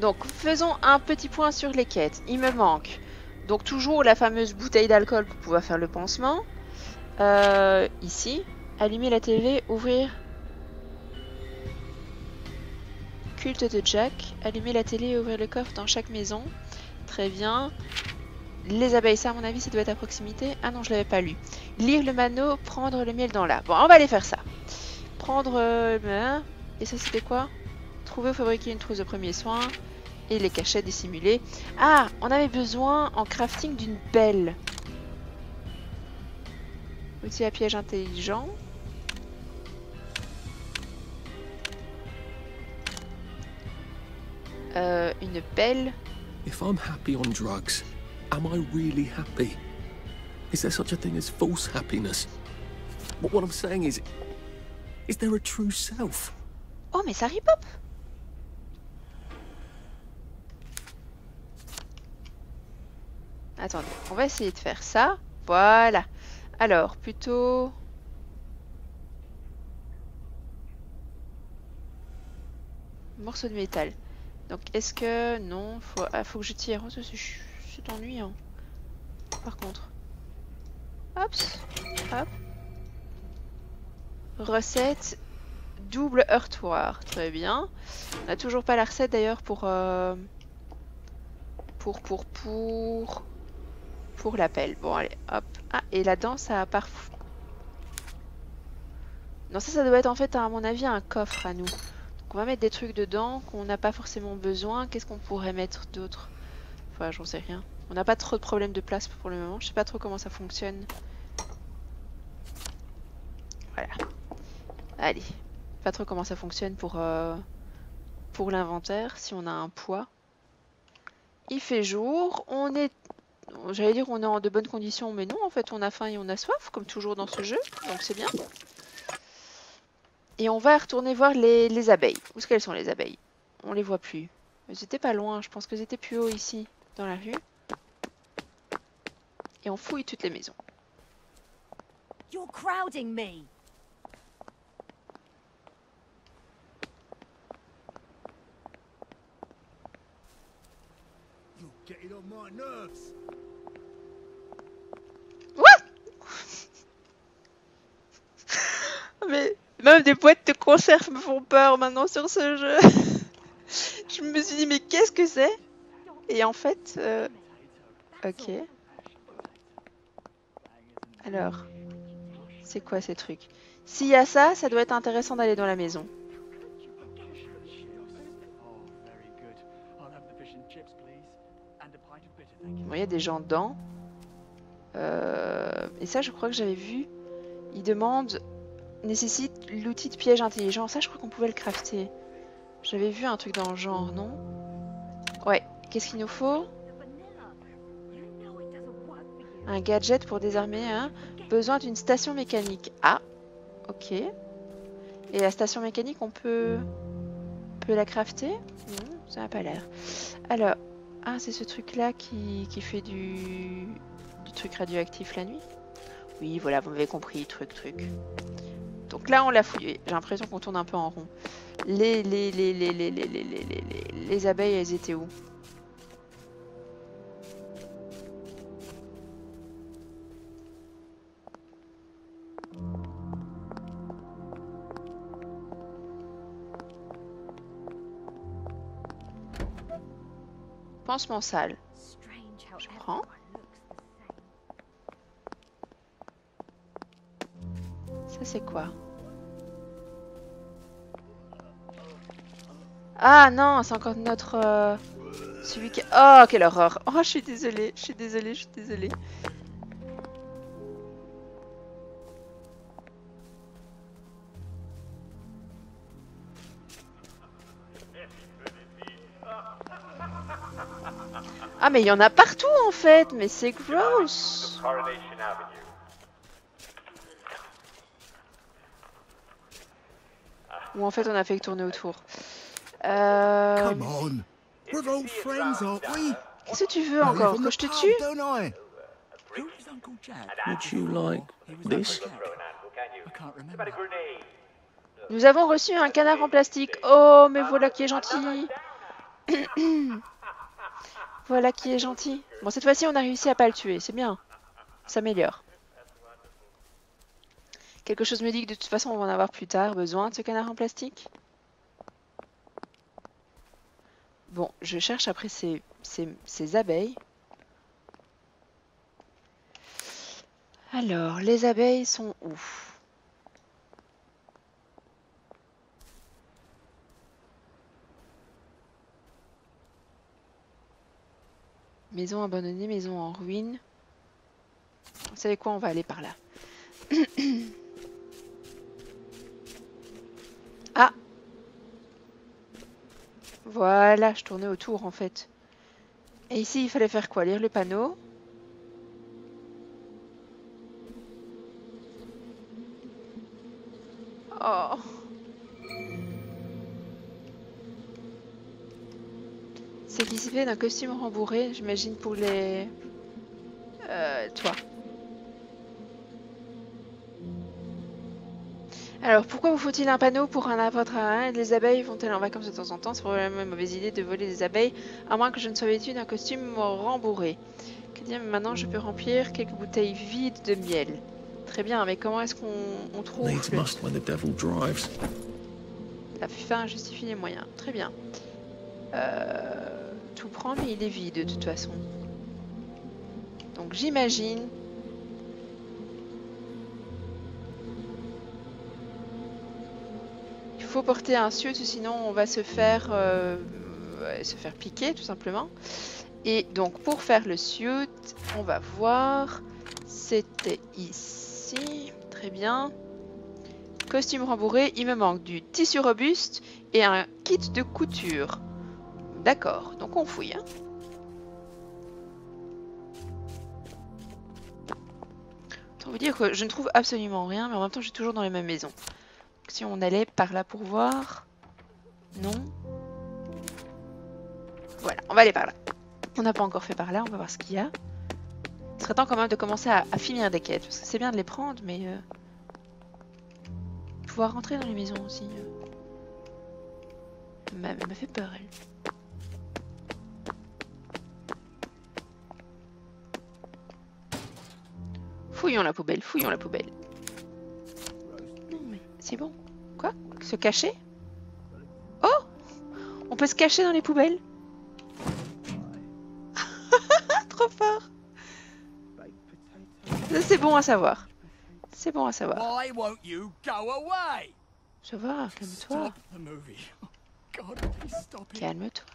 Donc faisons un petit point sur les quêtes. Il me manque donc toujours la fameuse bouteille d'alcool pour pouvoir faire le pansement. Euh, ici, allumer la télé, ouvrir culte de Jack, allumer la télé et ouvrir le coffre dans chaque maison. Très bien. Les abeilles, ça à mon avis, ça doit être à proximité. Ah non, je l'avais pas lu. Lire le mano, prendre le miel dans l'arbre. Bon, on va aller faire ça. Prendre... Euh, et ça, c'était quoi? Trouver ou fabriquer une trousse de premiers soins. Et les cachets dissimulés. Ah, on avait besoin en crafting d'une pelle. Outil à piège intelligent. Euh, une pelle. If I'm happy on drugs, am I really happy? Is there such a thing as false happiness? But what I'm saying is, is there a true self? Oh, mais ça ripop Attendez, on va essayer de faire ça. Voilà. Alors, plutôt... Morceau de métal. Donc, est-ce que... Non, faut... Ah, faut que je tire. Oh, c'est ennuyant. Par contre. Hop. Hop. Recette double heurtoir. Très bien. On n'a toujours pas la recette d'ailleurs pour... Euh, pour, pour, pour pour l'appel. Bon, allez, hop. Ah, et là-dedans, ça a parfois... Non, ça, ça doit être en fait, à mon avis, un coffre à nous. Donc, on va mettre des trucs dedans qu'on n'a pas forcément besoin. Qu'est-ce qu'on pourrait mettre d'autre? Enfin, j'en sais rien. On n'a pas trop de problèmes de place pour le moment. Je sais pas trop comment ça fonctionne. Voilà. Allez. Pas trop comment ça fonctionne pour, euh, pour l'inventaire, si on a un poids. Il fait jour. On est J'allais dire on est en de bonnes conditions, mais non, en fait on a faim et on a soif, comme toujours dans ce jeu, donc c'est bien. Et on va retourner voir les, abeilles. Où est-ce qu'elles sont les abeilles? On les voit plus. Elles étaient pas loin, je pense qu'elles étaient plus haut ici, dans la rue. Et on fouille toutes les maisons. You're crowding me. Mais même des boîtes de conserve me font peur maintenant sur ce jeu. Je me suis dit mais qu'est-ce que c'est? Et en fait, euh, ok. Alors, c'est quoi ces trucs? S'il y a ça, ça doit être intéressant d'aller dans la maison. il y a des gens dedans. Euh, et ça, je crois que j'avais vu. Il demande nécessite l'outil de piège intelligent. Ça, je crois qu'on pouvait le crafter. J'avais vu un truc dans le genre, non? Ouais. Qu'est-ce qu'il nous faut? Un gadget pour désarmer. Hein Besoin d'une station mécanique. Ah, ok. Et la station mécanique, on peut, on peut la crafter? Non, ça n'a pas l'air. Alors, ah, c'est ce truc-là qui, fait du, du truc radioactif la nuit? Oui, voilà, vous m'avez compris, truc, truc. Donc là, on l'a fouillé. J'ai l'impression qu'on tourne un peu en rond. Les, les, les, les, les, les, les, les, les abeilles, elles étaient où? Pansement sale. Je prends. Ça c'est quoi? Ah non, c'est encore notre... Euh, celui qui... Oh, quelle horreur Oh, je suis désolée, je suis désolée, je suis désolée. Ah mais il y en a partout en fait, mais c'est gross. Ou en fait on a fait tourner autour. Euh... Qu'est-ce que tu veux encore Que je te tue Nous avons reçu un canard en plastique. Oh, mais voilà qui est gentil. voilà qui est gentil. Bon, cette fois-ci, on a réussi à pas le tuer. C'est bien. Ça s'améliore. Quelque chose me dit que de toute façon, on va en avoir plus tard besoin de ce canard en plastique. Bon, je cherche après ces, abeilles. Alors, les abeilles sont où? Maison abandonnée, maison en ruine. Vous savez quoi, on va aller par là. Voilà, je tournais autour en fait. Et ici, il fallait faire quoi? Lire le panneau? Oh C'est fait d'un costume rembourré, j'imagine pour les... Euh, toi. Alors, pourquoi vous faut-il un panneau pour un apôtre à un Les abeilles vont-elles en vacances de temps en temps? C'est probablement une mauvaise idée de voler des abeilles, à moins que je ne sois vêtu d'un costume rembourré. Maintenant je peux remplir quelques bouteilles vides de miel. Très bien, mais comment est-ce qu'on trouve le-. La fin justifie les moyens. Très bien. Euh, tout prend, mais il est vide de toute façon. Donc j'imagine. Faut porter un suit, sinon on va se faire, euh, se faire piquer tout simplement. Et donc pour faire le suit, on va voir. C'était ici. Très bien. Costume rembourré, il me manque du tissu robuste et un kit de couture. D'accord, donc on fouille. hein. Autant vous dire que je ne trouve absolument rien, mais en même temps je suis toujours dans les mêmes maisons. Si on allait par là pour voir... Non. Voilà, on va aller par là. On n'a pas encore fait par là, on va voir ce qu'il y a. Il serait temps quand même de commencer à, finir des quêtes, parce que c'est bien de les prendre, mais... euh, pouvoir rentrer dans les maisons aussi. euh. Elle elle m'a fait peur, elle. Fouillons la poubelle, fouillons la poubelle. Non mais c'est bon. Quoi Se cacher Oh On peut se cacher dans les poubelles Trop fort C'est bon à savoir. C'est bon à savoir. Ça va, calme-toi. Calme-toi.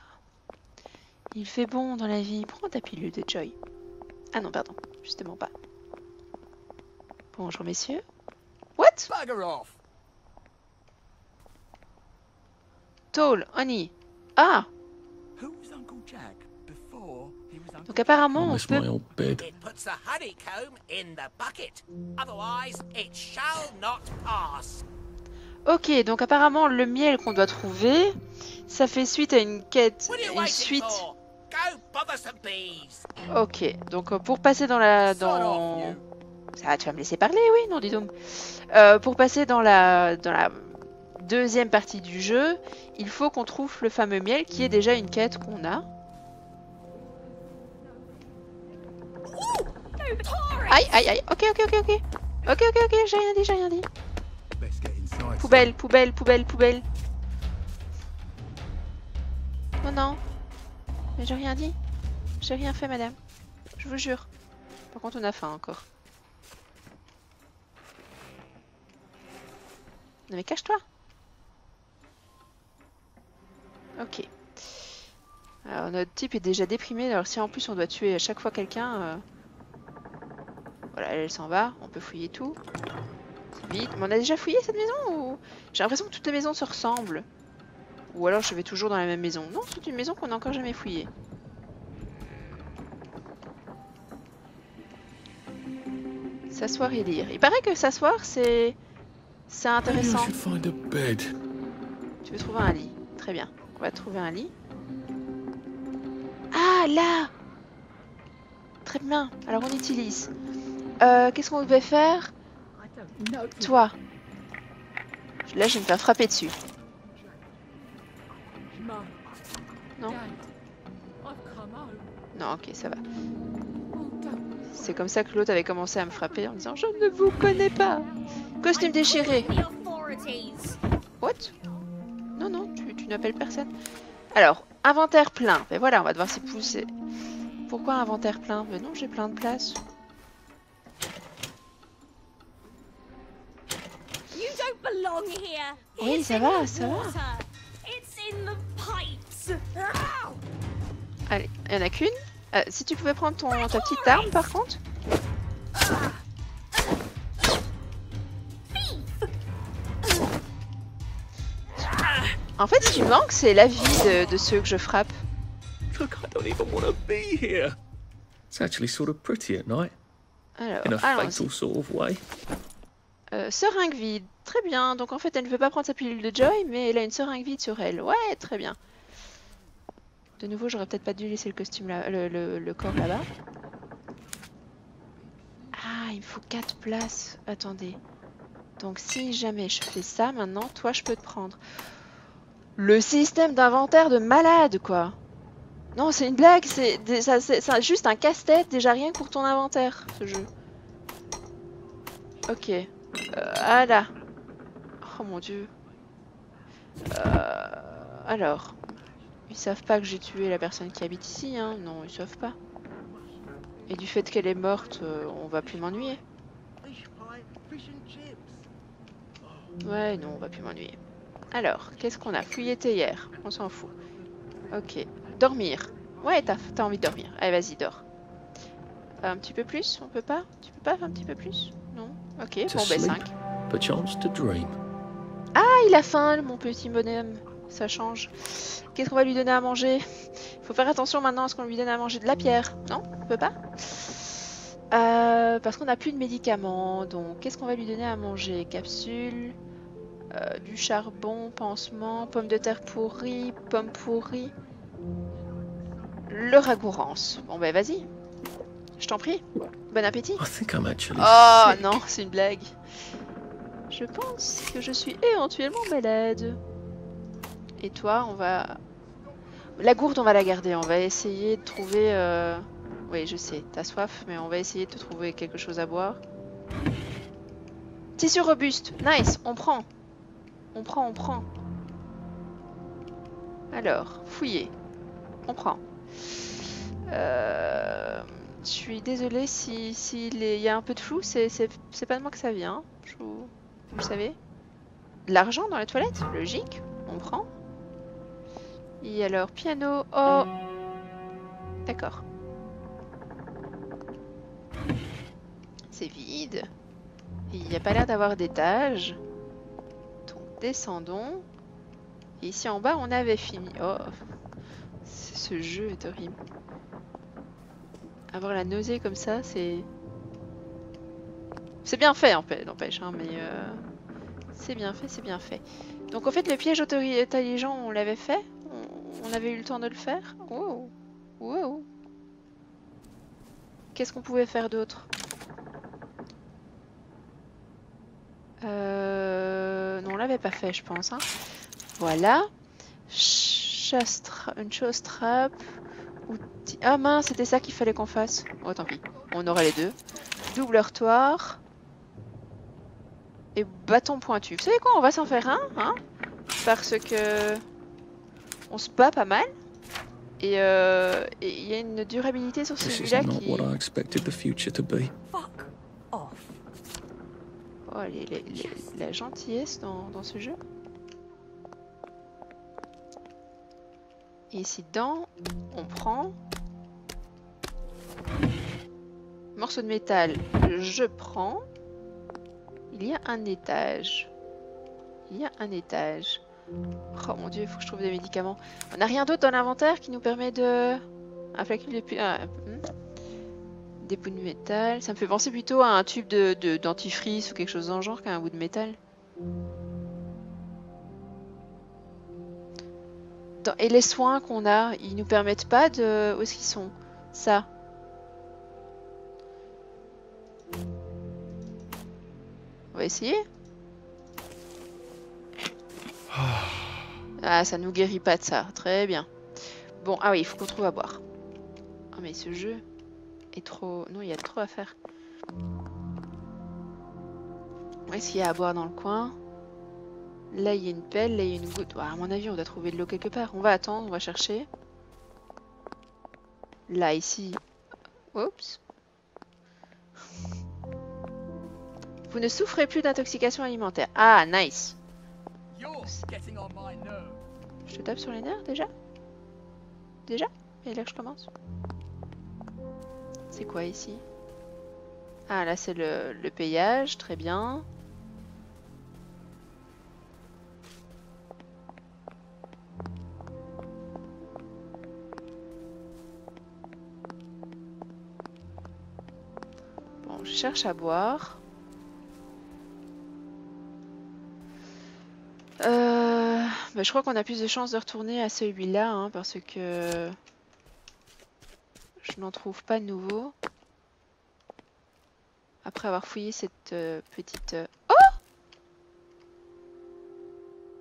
Il fait bon dans la vie. Prends ta pilule de Joy. Ah non, pardon. Justement pas. Bonjour, messieurs. What Bugger off. Toll, Honey. Ah Who was Uncle Jack before he was Uncle Donc apparemment, I on miss peut... my old bed. It puts the honeycomb in the bucket. Otherwise, it shall not pass. Ok, donc apparemment, le miel qu'on doit trouver, ça fait suite à une quête, une suite... Ok, donc euh, pour passer dans la... Dans... Ça, tu vas me laisser parler, oui, non, dis donc. Euh, pour passer dans la, dans la deuxième partie du jeu, il faut qu'on trouve le fameux miel qui est déjà une quête qu'on a. Aïe, aïe, aïe, ok, ok, ok, ok. Ok, ok, ok, j'ai rien dit, j'ai rien dit. Poubelle, poubelle, poubelle, poubelle. Oh non. Mais j'ai rien dit. J'ai rien fait, madame. Je vous jure. Par contre, on a faim encore. Non mais cache-toi. Ok. Alors notre type est déjà déprimé. Alors si en plus on doit tuer à chaque fois quelqu'un... euh, Voilà, elle, elle s'en va. On peut fouiller tout. Vite. Mais on a déjà fouillé cette maison ou... J'ai l'impression que toutes les maisons se ressemblent? Ou alors je vais toujours dans la même maison? Non, c'est une maison qu'on n'a encore jamais fouillée. S'asseoir et lire. Il paraît que s'asseoir, c'est... C'est intéressant. Tu veux trouver un lit. Très bien. On va trouver un lit. Ah, là Très bien. Alors on utilise. Euh, Qu'est-ce qu'on devait faire? Toi. Là, je vais me faire frapper dessus. Non? Non, ok, ça va. C'est comme ça que l'autre avait commencé à me frapper en disant Je ne vous connais pas Costume déchiré What? Tu n'appelles personne. Alors, inventaire plein. Ben voilà, on va devoir s'y pousser. Pourquoi inventaire plein? Ben non, j'ai plein de place. You don't belong here. Oui, It's ça in va, the ça va. water. It's in the pipes. Ow! Allez, il y en a qu'une? Euh, si tu pouvais prendre ton, ta petite arme par contre? En fait, ce qui manque, c'est la vie de, de ceux que je frappe. Look, I don't even want to be here. It's actually sort of pretty at night, Alors, in a fatal sort of way. Euh, seringue vide. Très bien. Donc en fait, elle ne veut pas prendre sa pilule de Joy, mais elle a une seringue vide sur elle. Ouais, très bien. De nouveau, j'aurais peut-être pas dû laisser le costume là, le, le- le corps là-bas. Ah, il me faut 4 places. Attendez. Donc si jamais je fais ça maintenant, toi je peux te prendre. Le système d'inventaire de malade, quoi. Non, c'est une blague. C'est juste un casse-tête déjà rien que pour ton inventaire, ce jeu. Ok. Euh, voilà. Oh mon dieu. Euh, alors. Ils savent pas que j'ai tué la personne qui habite ici, hein Non, ils savent pas. Et du fait qu'elle est morte, euh, on va plus m'ennuyer. Ouais, non, on va plus m'ennuyer. Alors, qu'est-ce qu'on a Fouilleté hier, on s'en fout. Ok. Dormir. Ouais, t'as envie de dormir. Allez, vas-y, dors. Un petit peu plus On peut pas Tu peux pas faire un petit peu plus? Non? Ok, bon, ben sleep. 5. Perchance to dream. Ah, il a faim, mon petit bonhomme. Ça change. Qu'est-ce qu'on va lui donner à manger? Faut faire attention maintenant à ce qu'on lui donne à manger. De la pierre Non? On peut pas? Euh, Parce qu'on n'a plus de médicaments. Donc, qu'est-ce qu'on va lui donner à manger? Capsule, euh, du charbon, pansement, pommes de terre pourries, pommes pourries. Le ragourance. Bon, ben vas-y. Je t'en prie. Bon appétit. Oh sick. non, c'est une blague. Je pense que je suis éventuellement malade. Et toi, on va... La gourde, on va la garder. On va essayer de trouver... euh, Oui, je sais, t'as soif, mais on va essayer de te trouver quelque chose à boire. Tissu robuste. Nice, on prend. On prend, on prend. Alors, fouiller. On prend. Euh... Je suis désolée si, si il y a un peu de flou, c'est pas de moi que ça vient. Je vous, le savez. L'argent dans les toilettes Logique, on prend. Et alors, piano. Oh D'accord. C'est vide. Il n'y a pas l'air d'avoir d'étage. Descendons. Ici en bas, on avait fini. Oh Ce jeu est horrible. Avoir la nausée comme ça, c'est. C'est bien fait, en fait, n'empêche, hein, mais. euh, C'est bien fait, c'est bien fait. Donc, en fait, le piège intelligent, on l'avait fait? On... on avait eu le temps de le faire? Wow Wow Qu'est-ce qu'on pouvait faire d'autre? Euh... Non, on l'avait pas fait, je pense. hein. Voilà. Chastra... Une chose. Outil- Ah mince, c'était ça qu'il fallait qu'on fasse. Oh, tant pis. On aura les deux. Double heurtoir. Et bâton pointu. Vous savez quoi On va s'en faire un, hein? Parce que... On se bat pas mal. Et euh, il y a une durabilité sur celui-là not qui... what I expected the future to be. Fuck off. Oh, les- la gentillesse dans, ce jeu. Et ici dedans, on prend. Morceau de métal, je prends. Il y a un étage. Il y a un étage. Oh mon dieu, il faut que je trouve des médicaments. On n'a rien d'autre dans l'inventaire qui nous permet de... Un flacon de... pu- ah, hmm? Des bouts de métal. Ça me fait penser plutôt à un tube de, de- dentifrice ou quelque chose dans le genre qu'à un bout de métal. Et les soins qu'on a, ils nous permettent pas de... Où est-ce qu'ils sont? Ça. On va essayer Ah, ça nous guérit pas de ça. Très bien. Bon, ah oui, il faut qu'on trouve à boire. Oh mais ce jeu trop... Non, il y a trop à faire. Est-ce qu'il y a à boire dans le coin Là, il y a une pelle, là, il y a une goutte. Ouais, à mon avis, on doit trouver de l'eau quelque part. On va attendre, on va chercher. Là, ici. Oups. Vous ne souffrez plus d'intoxication alimentaire. Ah, nice. Je te tape sur les nerfs déjà? Déjà? Et là que je commence C'est quoi ici? Ah là c'est le, le payage, très bien. Bon, je cherche à boire. Euh, bah, je crois qu'on a plus de chances de retourner à celui-là, hein, parce que je n'en trouve pas de nouveau. Après avoir fouillé cette euh, petite... euh, Oh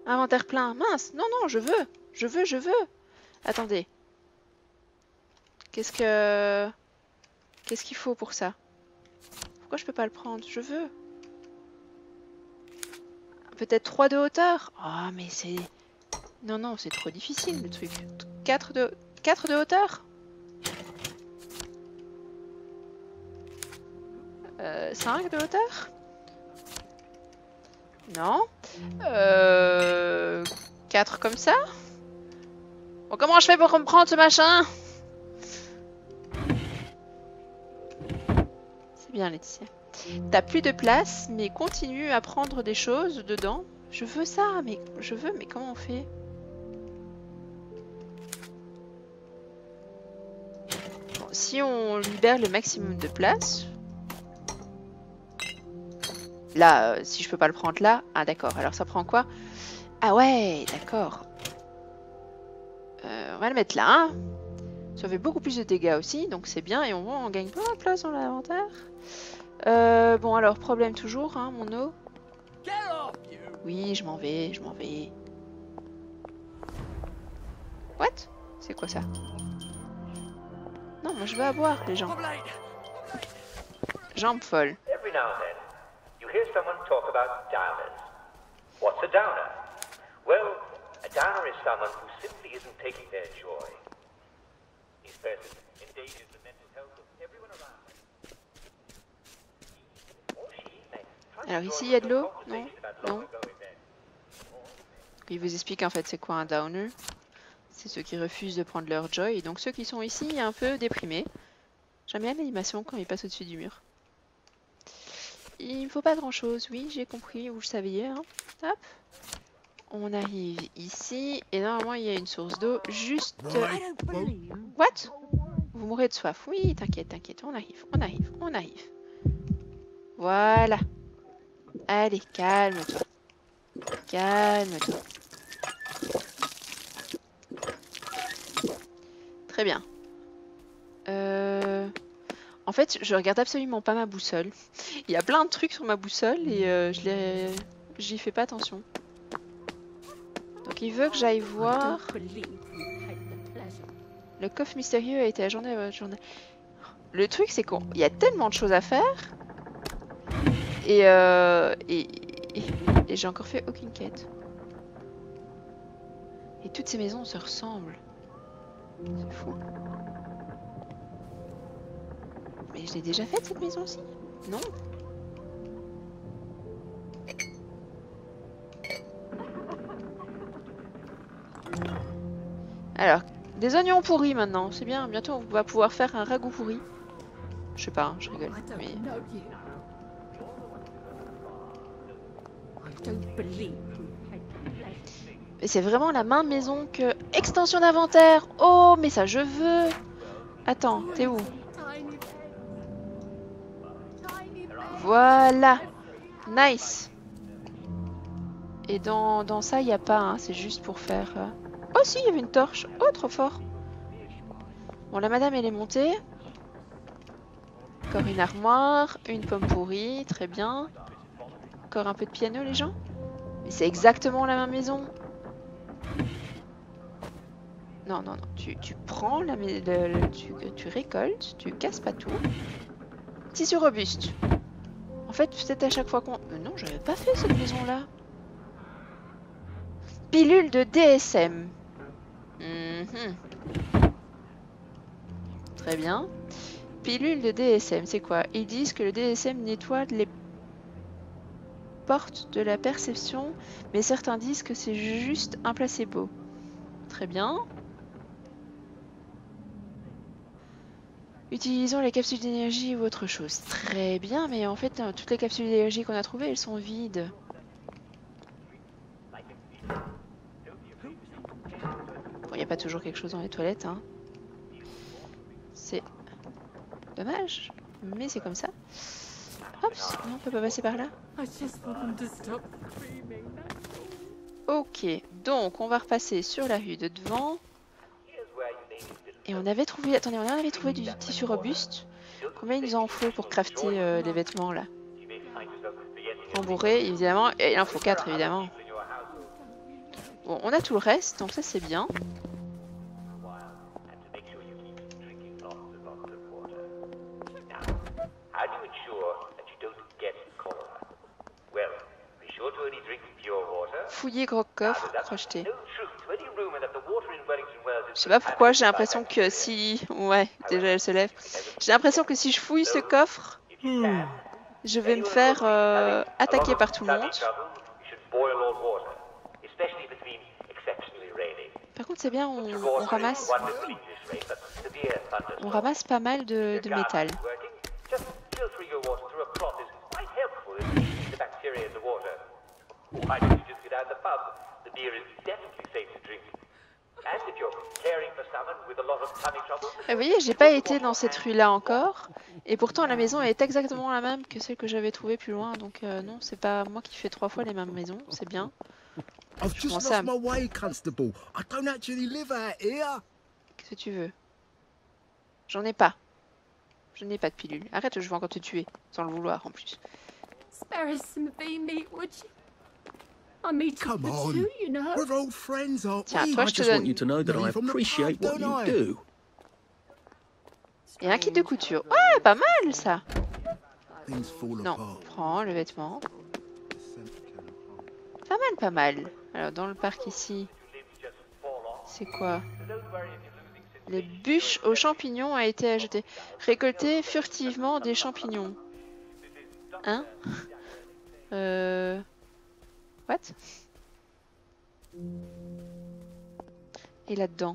Inventaire plein. Mince, non, non, je veux. Je veux, je veux. Attendez. Qu'est-ce que... Qu'est-ce qu'il faut pour ça? Pourquoi je peux pas le prendre? Je veux. Peut-être 3 de hauteur? Oh, mais c'est... Non, non, c'est trop difficile le truc. 4 de... 4 de hauteur? Euh, 5 de hauteur? Non. Euh... 4 comme ça? Comment je fais pour comprendre ce machin? C'est bien, Laetitia. T'as plus de place, mais continue à prendre des choses dedans. Je veux ça, mais je veux, mais comment on fait? Si on libère le maximum de place. Là, euh, si je peux pas le prendre là. Ah d'accord, alors ça prend quoi? Ah ouais, d'accord. Euh, on va le mettre là. hein. Ça fait beaucoup plus de dégâts aussi, donc c'est bien. Et on, on gagne pas de place dans l'inventaire. Euh, bon alors, problème toujours, hein, mon eau. Oui, je m'en vais, je m'en vais. What? C'est quoi ça? Non, moi je à boire, les late. Jambes folles. You hear someone talk about downers. What's a downer? Well, a downer is someone who simply isn't taking their joy. These persons endangers the mental health of everyone around them. Alors ici, il y a de l'eau? Non Non. Il vous explique en fait c'est quoi un downer? C'est ceux qui refusent de prendre leur joy. Et donc ceux qui sont ici un peu déprimés. J'aime bien l'animation quand ils passent au-dessus du mur. Il me faut pas grand chose, oui, j'ai compris, vous le saviez. Hein. Hop. On arrive ici et normalement il y a une source d'eau juste. What? Vous mourrez de soif. Oui, t'inquiète, t'inquiète, on arrive, on arrive, on arrive. Voilà. Allez, calme-toi. Calme-toi. Très bien. Euh, En fait, je regarde absolument pas ma boussole. Il y a plein de trucs sur ma boussole et euh, je j'y fais pas attention. Donc il veut que j'aille voir. Le coffre mystérieux a été ajourné à journée. Le truc, c'est qu'il y a tellement de choses à faire. Euh, et j'ai encore fait aucune quête. Et toutes ces maisons se ressemblent. C'est fou. Mais je l'ai déjà faite cette maison aussi. Non. Alors, des oignons pourris maintenant, c'est bien, bientôt on va pouvoir faire un ragoût pourri. Je sais pas, hein, je rigole. Mais... Mais c'est vraiment la même maison que... Extension d'inventaire. Oh, mais ça je veux. Attends, t'es où? Voilà Nice Et dans, ça, il n'y a pas, hein, c'est juste pour faire... euh, Oh si, il y avait une torche Oh, trop fort Bon, la madame, elle est montée. Encore une armoire, une pomme pourrie, très bien. Encore un peu de piano, les gens Mais c'est exactement la même maison Non, non, non. Tu, tu prends la, tu, tu récoltes, tu casses pas tout. Tissu robuste. Fait, peut-être à chaque fois qu'on. Euh, non, j'avais pas fait cette maison-là. Pilule de DSM. Mhm. Très bien. Pilule de DSM, c'est quoi? Ils disent que le DSM nettoie les portes de la perception, mais certains disent que c'est juste un placebo. Très bien. Utilisons les capsules d'énergie ou autre chose. Très bien, mais en fait, euh, toutes les capsules d'énergie qu'on a trouvées, elles sont vides. Bon, il n'y a pas toujours quelque chose dans les toilettes, hein. C'est dommage, mais c'est comme ça. Hop, non, on peut pas passer par là. Ok, donc on va repasser sur la rue de devant. Et on avait trouvé, attendez, on avait trouvé du tissu robuste. Combien il nous en faut pour crafter euh, les vêtements là You may find yourself forgetting Embourré, évidemment, et il en faut 4 évidemment. Bon, on a tout le reste, donc ça c'est bien. Fouiller gros coffre, crocheter. No truth to any rumor that the water in Wellington Wells is Je sais pas pourquoi, j'ai l'impression que si... Ouais, déjà elle se lève. J'ai l'impression que si je fouille ce coffre, je vais me faire euh, attaquer par tout le monde. Par contre, c'est bien, on, ramasse, on ramasse pas mal de, de métal. Vous voyez, j'ai pas été dans cette rue-là encore, et pourtant la maison est exactement la même que celle que j'avais trouvée plus loin, donc euh, non, c'est pas moi qui fais trois fois les mêmes maisons, c'est bien. I've Je just pense lost à- my way, Constable. I don't actually live out here. Qu'est-ce que tu veux? J'en ai pas. Je n'ai pas de pilule. Arrête, je vais encore te tuer, sans le vouloir en plus. Spare us some bean meat, would you? Come on. two, you know. We're old friends, aren't Tiens, we? toi, I je te just want you to know that I appreciate what you do. Et un kit de couture. Ouais, pas mal ça. Things fall Non, apart. prends le vêtement. Pas mal, pas mal. Alors dans le parc ici, c'est quoi? Les bûches aux champignons a été ajoutées. Récolter furtivement des champignons. Hein? Euh... What Et là-dedans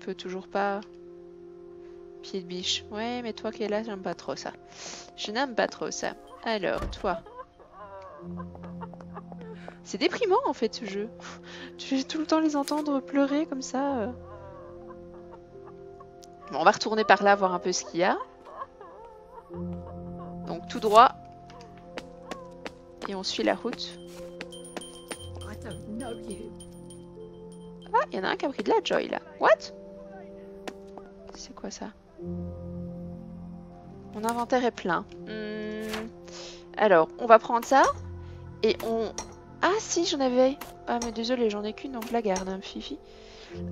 peut toujours pas... Pied de biche. Ouais, mais toi qui es là, j'aime pas trop ça. Je n'aime pas trop ça. Alors, toi. C'est déprimant en fait ce jeu. Tu vas tout le temps les entendre pleurer comme ça. euh. Bon, on va retourner par là voir un peu ce qu'il y a. Donc tout droit. Et on suit la route. Ah, il y en a un qui a pris de la joy là. What? C'est quoi ça? Mon inventaire est plein. Hmm, Alors, on va prendre ça. Et on... Ah si, j'en avais. Ah mais désolé, j'en ai qu'une, donc la garde, hein, Fifi.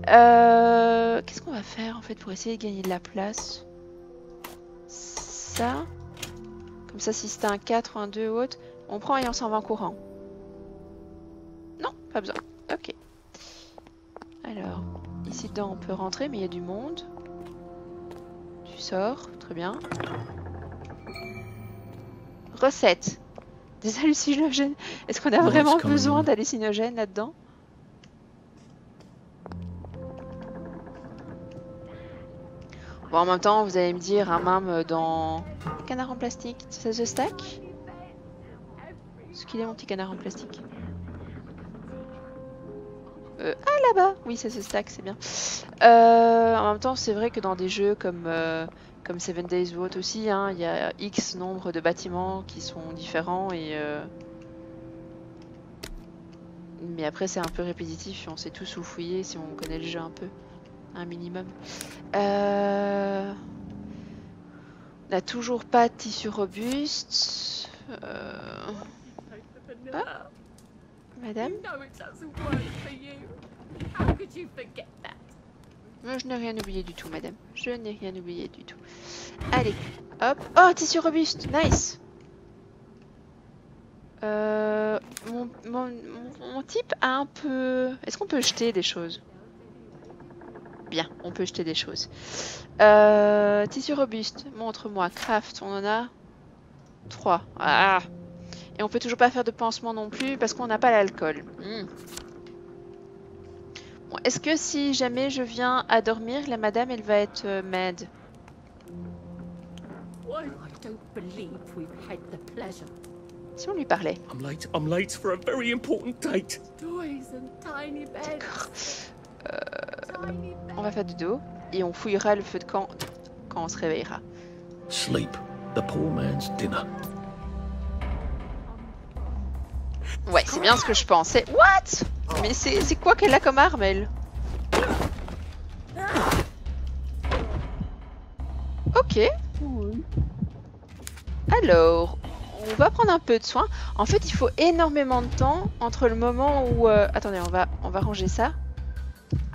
Euh, Qu'est-ce qu'on va faire en fait pour essayer de gagner de la place? Ça. Comme ça, si c'était un 4 ou un 2 ou autre, on prend et on s'en va en courant. Pas besoin. Ok. Alors, ici dedans on peut rentrer, mais il y a du monde. Tu sors, très bien. Recette. Des hallucinogènes. Est-ce qu'on a vraiment besoin d'hallucinogènes là-dedans? Bon, en même temps, vous allez me dire, un même dans canard en plastique, ça se stack? Est-ce qu'il est mon petit canard en plastique Euh, Ah là-bas Oui, ça se stack, c'est bien. Euh, en même temps, c'est vrai que dans des jeux comme, euh, comme Seven Days autre aussi, hein, il y a X nombre de bâtiments qui sont différents et... euh, Mais après, c'est un peu répétitif on sait tous où fouiller si on connaît le jeu un peu. Un minimum. Euh... On n'a toujours pas de tissu robuste. Madame? Moi, je n'ai rien oublié du tout, madame. Je n'ai rien oublié du tout. Allez, hop. Oh, tissu robuste, nice. Euh, mon, mon, mon- mon type a un peu... Est-ce qu'on peut jeter des choses? Bien, on peut jeter des choses. Euh, tissu robuste, montre-moi. Craft, on en a 3. Ah Et on peut toujours pas faire de pansement non plus parce qu'on n'a pas l'alcool. Hmm. Bon, Est-ce que si jamais je viens à dormir, la madame, elle va être euh, mad? I don't believe we've had the pleasure. Si on lui parlait. I'm late. I'm late for a very important date. Toys and tiny beds. Tiny beds. On va faire du dos et on fouillera le feu de camp quand on se réveillera. Sleep. The poor man's dinner. C'est bien ce que je pensais. What? Mais c'est quoi qu'elle a comme arme, elle? Ok. Alors, on va prendre un peu de soin. En fait, il faut énormément de temps entre le moment où... euh, Attendez, on va, on va ranger ça.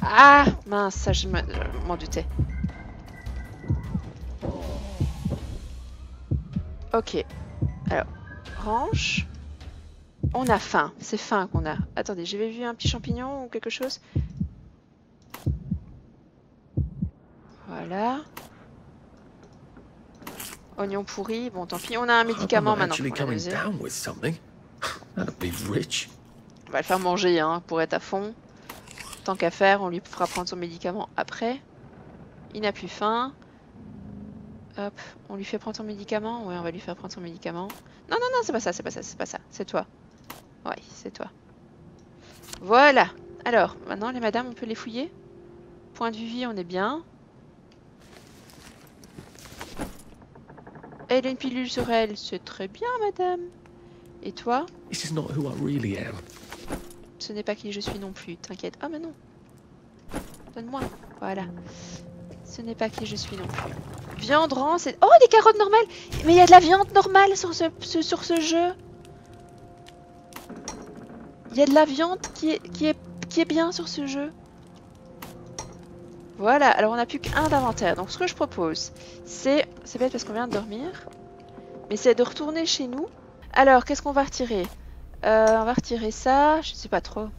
Ah Mince, ça je m'en doutais. Ok. Alors, range. On a faim, c'est faim qu'on a. Attendez, j'avais vu un petit champignon ou quelque chose. Voilà. Oignon pourri, bon tant pis, on a un médicament not maintenant. On va le faire manger hein, pour être à fond. Tant qu'à faire, on lui fera prendre son médicament après. Il n'a plus faim. Hop, on lui fait prendre son médicament? Ouais, on va lui faire prendre son médicament. Non, non, non, c'est pas ça, c'est pas ça, c'est pas ça. C'est toi. Ouais, c'est toi. Voilà. Alors, maintenant, les madames, on peut les fouiller Point de vue vie, on est bien. Elle a une pilule sur elle, c'est très bien, madame. Et toi? This is not who I really am. ce n'est pas qui je suis non plus, t'inquiète. Ah mais non. Donne-moi. Voilà. Ce n'est pas qui je suis non plus. Viande rance et... Oh, des carottes normales Mais il y a de la viande normale sur ce, ce- sur ce jeu Il y a de la viande qui est, qui est, qui est bien sur ce jeu. Voilà, alors on n'a plus qu'un d'inventaire. Donc ce que je propose, c'est... C'est bête parce qu'on vient de dormir. Mais c'est de retourner chez nous. Alors, qu'est-ce qu'on va retirer? Euh, on va retirer ça, je sais pas trop.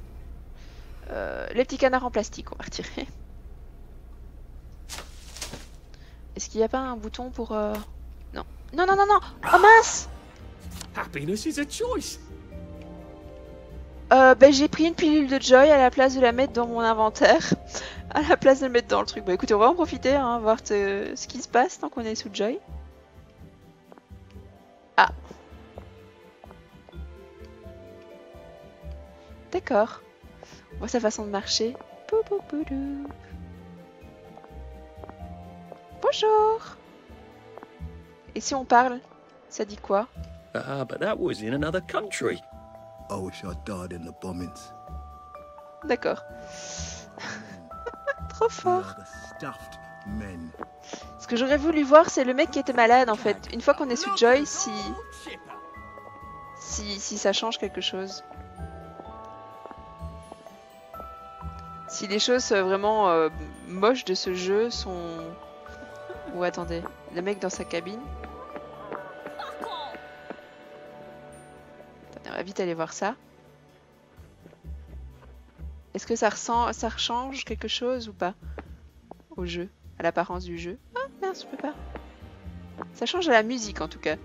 Euh, les petits canards en plastique, on va retirer. Est-ce qu'il n'y a pas un bouton pour... euh, Non. Non, non, non, non Oh mince Happiness is a choice. Euh, ben, J'ai pris une pilule de Joy à la place de la mettre dans mon inventaire. À la place de le mettre dans le truc. Bah écoutez, on va en profiter, hein, voir ce qui se passe tant qu'on est sous Joy. Ah. D'accord. On voit sa façon de marcher. Bonjour. Et si on parle, ça dit quoi? Ah, but that was in another country. I wish I died in the bombings. D'accord. Trop We fort. Ce que j'aurais voulu voir, c'est le mec qui était malade en fait. Une fois qu'on est sous Joy, si, si, si ça change quelque chose. Si les choses euh, vraiment euh, moches de ce jeu sont... Ou attendez, le mec dans sa cabine. On va vite aller voir ça. Est-ce que ça, ressent, ça change quelque chose ou pas au jeu, à l'apparence du jeu? Ah mince, je peux pas. Ça change à la musique en tout cas.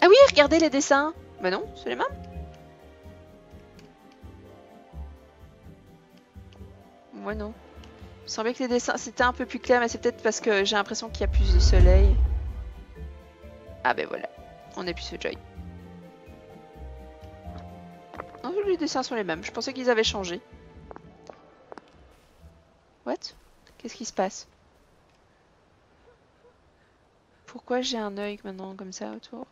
Ah oui, regardez les dessins. Bah non, c'est les mêmes. Moi non. Il me semblait que les dessins c'était un peu plus clair, mais c'est peut-être parce que j'ai l'impression qu'il y a plus de soleil. Ah ben voilà, on est plus sur Joy. Non, les dessins sont les mêmes. Je pensais qu'ils avaient changé. What? Qu'est-ce qui se passe? Pourquoi j'ai un œil maintenant comme ça autour?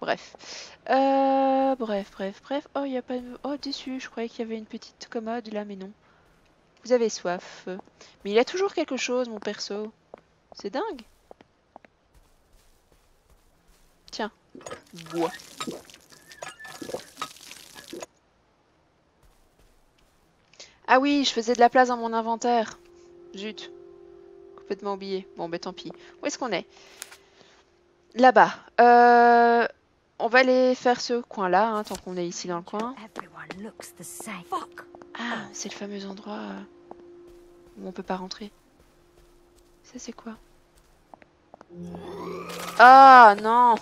Bref. Euh, bref, bref, bref. Oh, il n'y a pas de... Oh, déçu. Je croyais qu'il y avait une petite commode là, mais non. Vous avez soif. Mais il a toujours quelque chose, mon perso. C'est dingue. bois. Ah oui, je faisais de la place dans mon inventaire. Zut. Complètement oublié. Bon, ben tant pis. Où est-ce qu'on est, Là-bas. Euh, on va aller faire ce coin-là, hein, tant qu'on est ici dans le coin. Ah, c'est le fameux endroit euh, où on peut pas rentrer. Ça, c'est quoi? Ah, non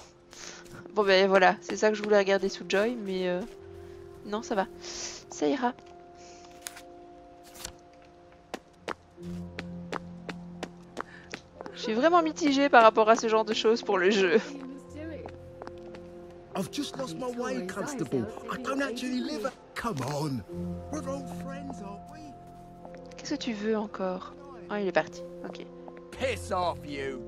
Bon, ben voilà, c'est ça que je voulais regarder sous Joy, mais euh, non, ça va. Ça ira. Je suis vraiment mitigée par rapport à ce genre de choses pour le jeu. I've just lost my way, Constable. I don't actually live. a- Come on. We're old friends, aren't we? Qu'est-ce que tu veux encore? Ah, il est parti. Ok. Piss off, you.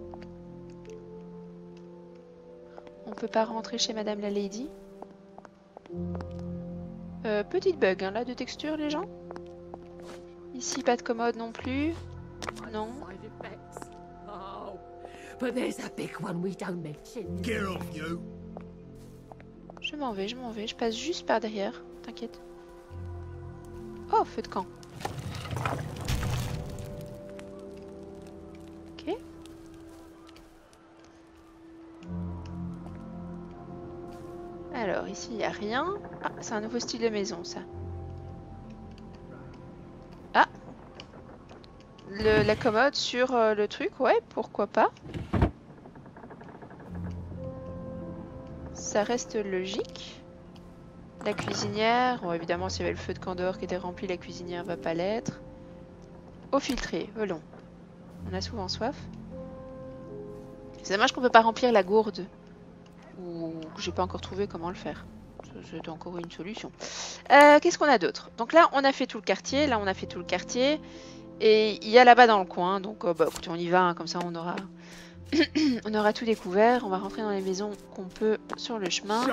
On peut pas rentrer chez Madame la Lady? Euh, Petite bug, hein, là, de texture, les gens? Ici, pas de commode non plus. Non. Je m'en vais, je m'en vais. Je passe juste par derrière. T'inquiète. Oh, feu de camp. Alors, ici, il n'y a rien. Ah, c'est un nouveau style de maison, ça. Ah La commode sur euh, le truc, ouais, pourquoi pas. Ça reste logique. La cuisinière, bon, évidemment, s'il y avait le feu de candor qui était rempli, la cuisinière va pas l'être. Eau filtrée, velon. On a souvent soif. C'est dommage qu'on peut pas remplir la gourde. Ou j'ai pas encore trouvé comment le faire. C'est encore une solution. Euh, Qu'est-ce qu'on a d'autre? Donc là, on a fait tout le quartier. Là, on a fait tout le quartier. Et il y a là-bas dans le coin. Donc, euh, bah, écoutez, on y va. hein, comme ça, on aura... on aura tout découvert. On va rentrer dans les maisons qu'on peut sur le chemin.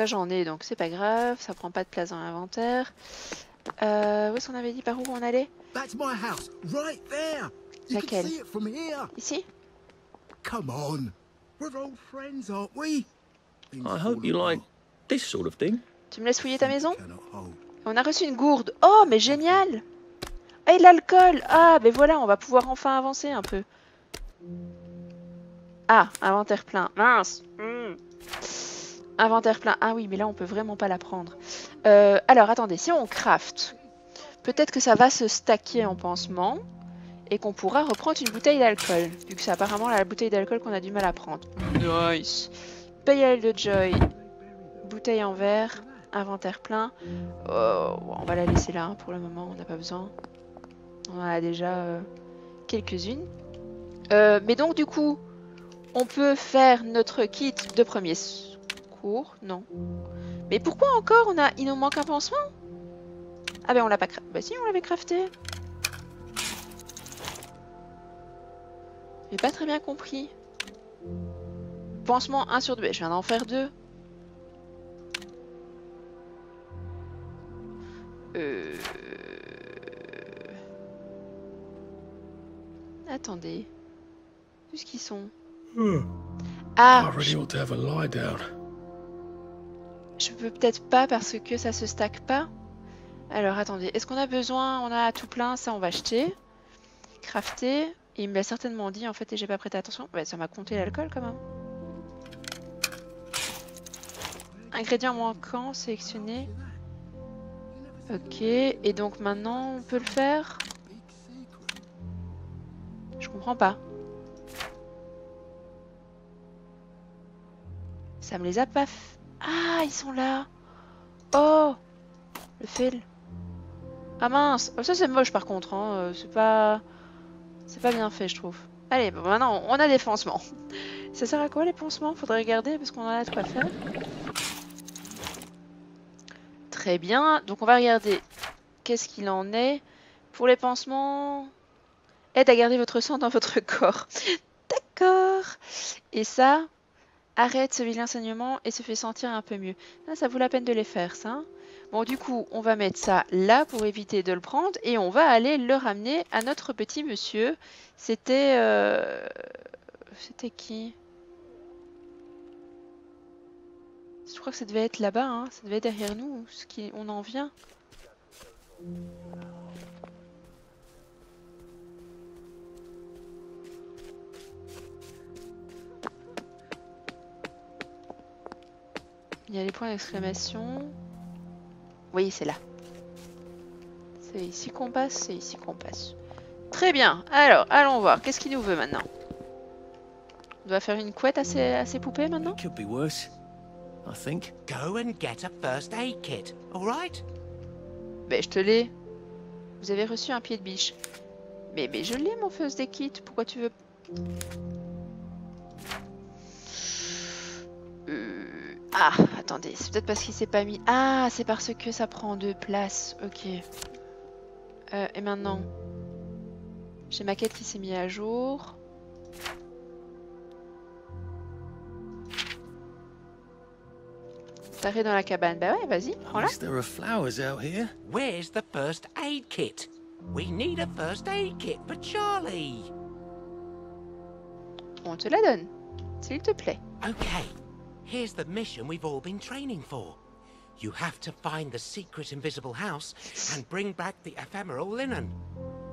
Ça j'en ai donc c'est pas grave, ça prend pas de place dans l'inventaire. Euh, où est-ce qu'on avait dit par où on allait? That's my house, right there. You Laquelle? can see it from here. Ici? Come on. We're old friends, aren't we? Things I hope fall you like apart. this sort of thing. Tu me laisses fouiller ta maison? On a reçu une gourde. Oh mais génial Ah et l'alcool Ah ben voilà, on va pouvoir enfin avancer un peu. Ah, inventaire plein. Mince Hmm. Inventaire plein. Ah oui, mais là on peut vraiment pas la prendre. Euh, alors attendez, si on craft, peut-être que ça va se stacker en pansement et qu'on pourra reprendre une bouteille d'alcool, vu que c'est apparemment la bouteille d'alcool qu'on a du mal à prendre. Nice. Paille de Joy, bouteille en verre, inventaire plein. Oh, on va la laisser là hein, pour le moment, on n'a pas besoin. On a déjà euh, quelques-unes. Euh, mais donc du coup, on peut faire notre kit de premier secours. Non. Mais pourquoi encore on a, il nous manque un pansement? Ah ben on l'a pas crafté. Bah si, on l'avait crafté. J'ai pas très bien compris. Pansement 1 sur 2. Je viens d'en faire 2. Euh... Attendez. Où est-ce qu'ils sont? Ah, I je peux peut-être pas parce que ça se stack pas. Alors attendez, est-ce qu'on a besoin On a tout plein, ça on va acheter. Crafter. Il me l'a certainement dit en fait et j'ai pas prêté attention. Ouais, ça m'a compté l'alcool quand même. Ingrédients manquants, sélectionner. Ok, et donc maintenant on peut le faire? Je comprends pas. Ça me les a pas f- Ah, ils sont là Oh Le fil. Ah mince Oh, Ça c'est moche par contre, hein. euh, c'est pas... C'est pas bien fait je trouve. Allez, bon, maintenant on a des pansements. Ça sert à quoi les pansements? Faudrait regarder parce qu'on en a de quoi faire. Très bien, donc on va regarder qu'est-ce qu'il en est. Pour les pansements, aide à garder votre sang dans votre corps. D'accord. Et ça, arrête ce vilain saignement et se fait sentir un peu mieux. Ah, ça vaut la peine de les faire, ça. hein. Bon, du coup, on va mettre ça là pour éviter de le prendre et on va aller le ramener à notre petit monsieur. C'était... euh, C'était qui? Je crois que ça devait être là-bas, hein. ça devait être derrière nous, ce qui... on en vient. Il y a les points d'exclamation. Oui, c'est là. C'est ici qu'on passe, c'est ici qu'on passe. Très bien. Alors, allons voir. Qu'est-ce qu'il nous veut maintenant? On doit faire une couette à ses, à ses poupées maintenant? Could be worse. I think. Go and get a first aid kit, all right? Ben, je te l'ai. Vous avez reçu un pied de biche. Mais, mais je l'ai, mon first aid kit. Pourquoi tu veux... Ah, attendez. C'est peut-être parce qu'il s'est pas mis... Ah, c'est parce que ça prend deux places. Ok. Euh, et maintenant J'ai ma quête qui s'est mise à jour. T'arrêtes dans la cabane. Bah ouais, vas-y, prends-la. least there are flowers out here? Where's the first aid kit? We need a first aid kit for Charlie. On te la donne. S'il te plaît. Okay, here's the mission we've all been training for. You have to find the secret invisible house and bring back the ephemeral linen.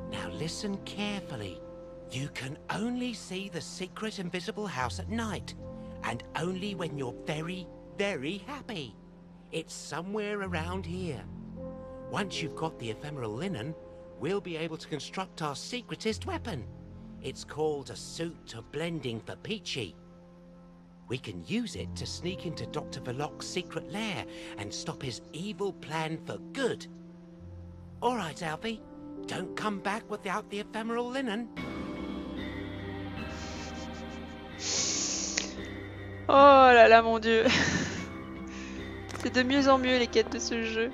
Now listen carefully. You can only see the secret invisible house at night, and only when you're very, very happy. It's somewhere around here. Once you've got the ephemeral linen, we'll be able to construct our secretist weapon. It's called a suit of blending for Peachy. We can use it to sneak into Dr. Verloc's secret lair and stop his evil plan for good. All right, Alfie. Don't come back without the ephemeral linen. Oh là là, mon dieu. C'est de mieux en mieux les quêtes de ce jeu.